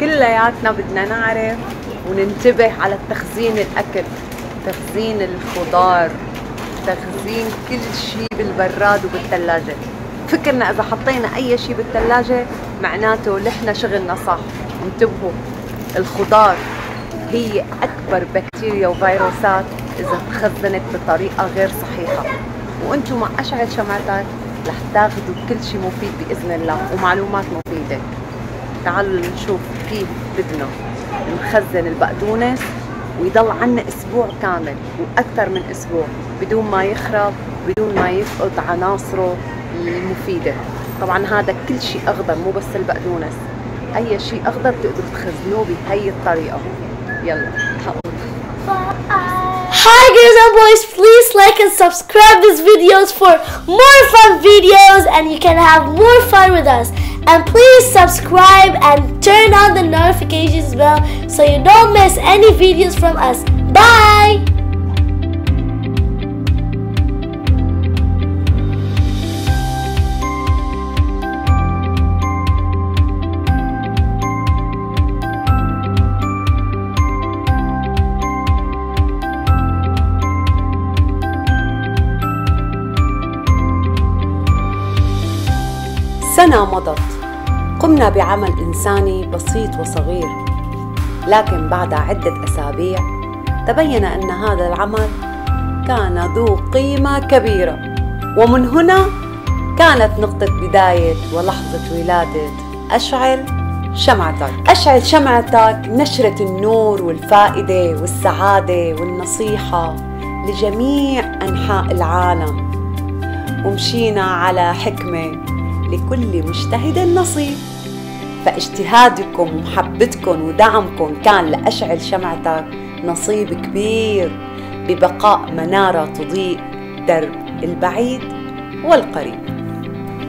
كلياتنا بدنا نعرف وننتبه على تخزين الأكل تخزين الخضار تخزين كل شيء بالبراد وبالثلاجة. فكرنا إذا حطينا أي شيء بالثلاجة معناته لحنا شغلنا صح. انتبهوا الخضار هي أكبر بكتيريا وفيروسات إذا تخزنت بطريقة غير صحيحة. وأنتم مع اشعة شمعتك رح تاخذوا كل شيء مفيد بإذن الله ومعلومات مفيدة. تعالوا نشوف كيف بدنا نخزن البقدونس ويضل عنا أسبوع كامل وأكثر من أسبوع بدون ما يخرب بدون ما يفقد عناصره المفيدة. طبعا هذا كل شيء أخضر مو بس البقدونس. أي شيء أخضر بتقدروا تخزنوه بهي الطريقة. يلا Hi girls and boys, please like and subscribe these videos for more fun videos and you can have more fun with us. And please subscribe and turn on the notifications bell so you don't miss any videos from us. Bye! قمنا بعمل إنساني بسيط وصغير لكن بعد عدة أسابيع تبين أن هذا العمل كان ذو قيمة كبيرة ومن هنا كانت نقطة بداية ولحظة ولادة أشعل شمعتك. أشعل شمعتك نشرة النور والفائدة والسعادة والنصيحة لجميع أنحاء العالم. ومشينا على حكمة لكل مجتهد نصيب. فاجتهادكم ومحبتكم ودعمكم كان لأشعل شمعتك نصيب كبير ببقاء منارة تضيء درب البعيد والقريب.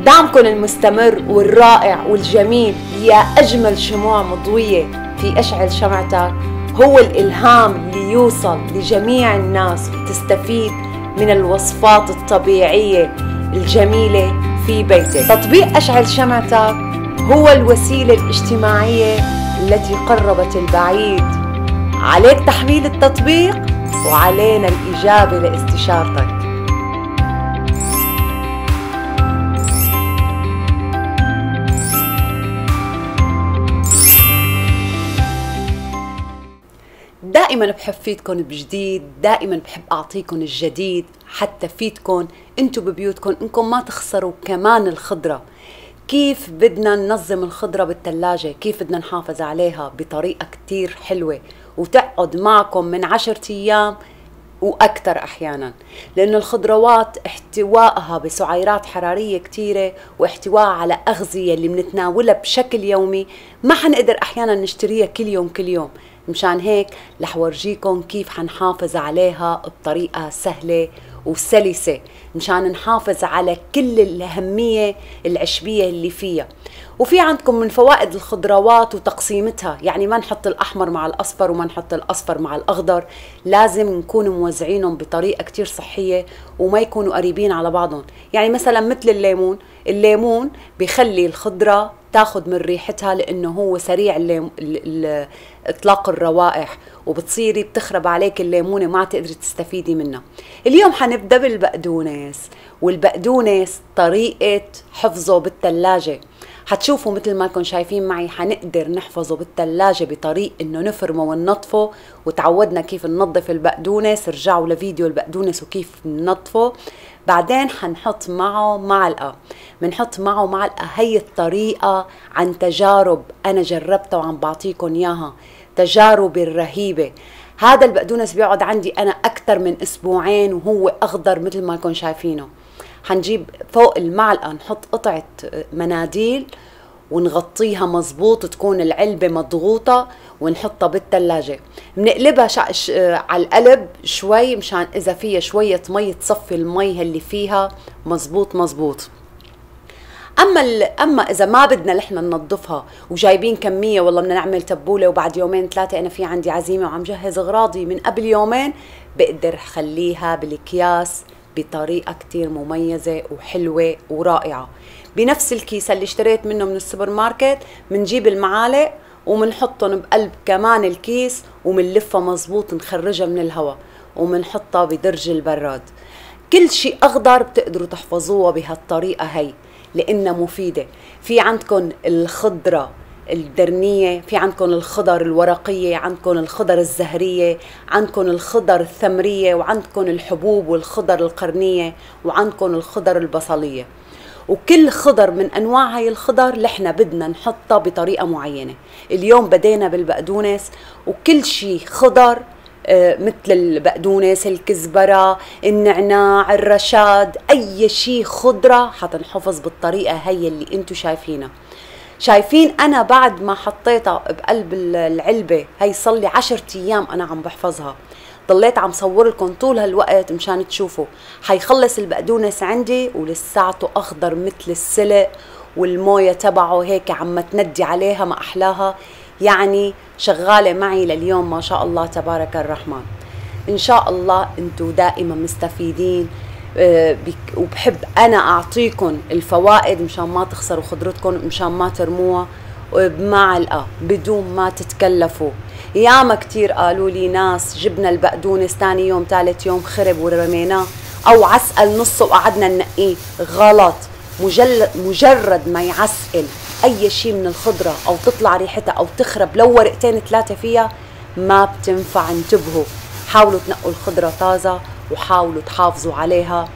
دعمكم المستمر والرائع والجميل يا أجمل شموع مضوية في أشعل شمعتك هو الإلهام ليوصل لجميع الناس وتستفيد من الوصفات الطبيعية الجميلة في بيتك تطبيق أشعل شمعتك هو الوسيلة الاجتماعية التي قربت البعيد. عليك تحميل التطبيق وعلينا الإجابة لاستشارتك. دائما بحب فيدكم بجديد دائما بحب أعطيكم الجديد حتى فيدكم أنتم ببيوتكم انكم ما تخسروا كمان الخضرة. كيف بدنا ننظم الخضرة بالثلاجة كيف بدنا نحافظ عليها بطريقة كتير حلوة وتقعد معكم من عشرة أيام وأكثر أحيانا. لأن الخضروات احتوائها بسعيرات حرارية كتيرة واحتواء على أغذية اللي بنتناولها بشكل يومي ما حنقدر أحيانا نشتريها كل يوم كل يوم. مشان هيك رح ورجيكم كيف حنحافظ عليها بطريقة سهلة وسلسة مشان نحافظ على كل الأهمية العشبية اللي فيها. وفي عندكم من فوائد الخضروات وتقسيمتها يعني ما نحط الأحمر مع الأصفر وما نحط الأصفر مع الأخضر لازم نكون موزعينهم بطريقة كتير صحية وما يكونوا قريبين على بعضهم. يعني مثلا مثل الليمون الليمون بيخلي الخضرة تاخذ من ريحتها لأنه هو سريع. إطلاق الروائح وبتصيري بتخرب عليك الليمونة ما تقدري تستفيدي منها اليوم حنبدأ بالبقدونس والبقدونس طريقة حفظه بالثلاجة حتشوفوا مثل ما كنتم شايفين معي حنقدر نحفظه بالثلاجة بطريق إنه نفرمه وننظفه. وتعودنا كيف ننظف البقدونس رجعوا لفيديو البقدونس وكيف ننظفه. بعدين حنحط معه معلقة. بنحط معه معلقة هي الطريقة عن تجارب أنا جربتها وعم بعطيكم إياها. تجاربي الرهيبة هذا البقدونس بيقعد عندي أنا أكثر من أسبوعين وهو أخضر مثل ما كنتم شايفينه. حنجيب فوق المعلقة نحط قطعة مناديل ونغطيها مزبوط تكون العلبة مضغوطة ونحطها بالثلاجة بنقلبها. على القلب شوي مشان إذا فيها شوية مي تصفي المي اللي فيها مزبوط مزبوط أما. أما إذا ما بدنا نحن ننظفها وجايبين كمية والله بدنا نعمل تبولة وبعد يومين ثلاثة أنا في عندي عزيمة وعم جهز أغراضي من قبل يومين بقدر خليها بالأكياس بطريقة كتير مميزة وحلوة ورائعة. بنفس الكيس اللي اشتريت منه من السوبر ماركت بنجيب المعالق ومنحطهم بقلب كمان الكيس ومنلفها مزبوط نخرجها من الهواء ومنحطها بدرج البراد. كل شيء أخضر بتقدروا تحفظوها بهالطريقة هي لأنها مفيدة. في عندكم الخضرة الدرنية في عندكم الخضر الورقية عندكم الخضر الزهرية عندكم الخضر الثمرية وعندكم الحبوب والخضر القرنية وعندكم الخضر البصلية. وكل خضر من أنواع هاي الخضر نحن بدنا نحطها بطريقة معينة. اليوم بدينا بالبقدونس وكل شيء خضر آه، مثل البقدونس الكزبرة النعناع الرشاد أي شيء خضرة حتنحفظ بالطريقة هي اللي انتو شايفينها. شايفين أنا بعد ما حطيتها بقلب العلبة هي صار لي عشرة أيام أنا عم بحفظها. ضليت عم صور لكم طول هالوقت مشان تشوفوا. حيخلص البقدونس عندي ولساته أخضر مثل السلق والموية تبعه هيك عم تندي عليها ما أحلاها. يعني شغالة معي لليوم ما شاء الله تبارك الرحمن. إن شاء الله أنتم دائما مستفيدين. وبحب أنا اعطيكم الفوائد مشان ما تخسروا خضرتكم مشان ما ترموها بمعلقه بدون ما تتكلفوا. ياما كتير قالوا لي ناس جبنا البقدونس ثاني يوم ثالث يوم خرب ورميناه. أو عسقل نصه وقعدنا ننقيه. غلط. مجرد ما يعسقل أي شيء من الخضرة أو تطلع ريحتها أو تخرب لو ورقتين ثلاثة فيها ما بتنفع. انتبهوا. حاولوا تنقوا الخضرة طازة. وحاولوا تحافظوا عليها.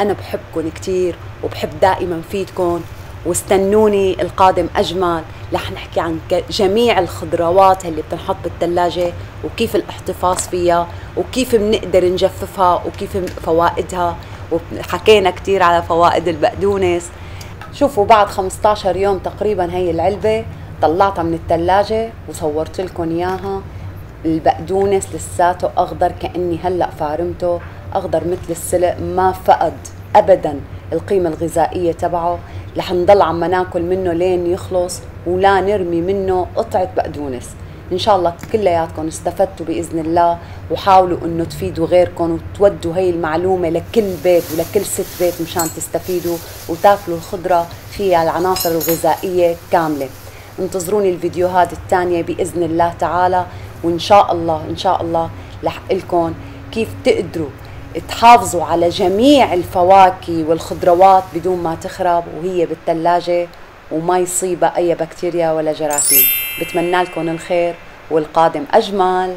أنا بحبكم كتير وبحب دائما فيدكم واستنوني القادم أجمل. رح نحكي عن جميع الخضروات اللي بتنحط بالثلاجة وكيف الاحتفاظ فيها وكيف بنقدر نجففها وكيف فوائدها. وحكينا كتير على فوائد البقدونس. شوفوا بعد 15 يوم تقريبا هي العلبة طلعتها من الثلاجة وصورت لكم إياها. البقدونس لساته أخضر كأني هلأ فارمته. اخضر مثل السلق ما فقد ابدا القيمة الغذائية تبعه. رح نضل عم ناكل منه لين يخلص ولا نرمي منه قطعة بقدونس. إن شاء الله كلياتكم استفدتوا بإذن الله وحاولوا إنه تفيدوا غيركم وتودوا هي المعلومة لكل بيت ولكل ست بيت مشان تستفيدوا وتاكلوا الخضرة فيها العناصر الغذائية كاملة. انتظروني الفيديوهات الثانية بإذن الله تعالى. وإن شاء الله إن شاء الله رح لكم كيف تقدروا تحافظوا على جميع الفواكه والخضروات بدون ما تخرب وهي بالثلاجة وما يصيبها أي بكتيريا ولا جراثيم. بتمنى لكم الخير والقادم أجمل.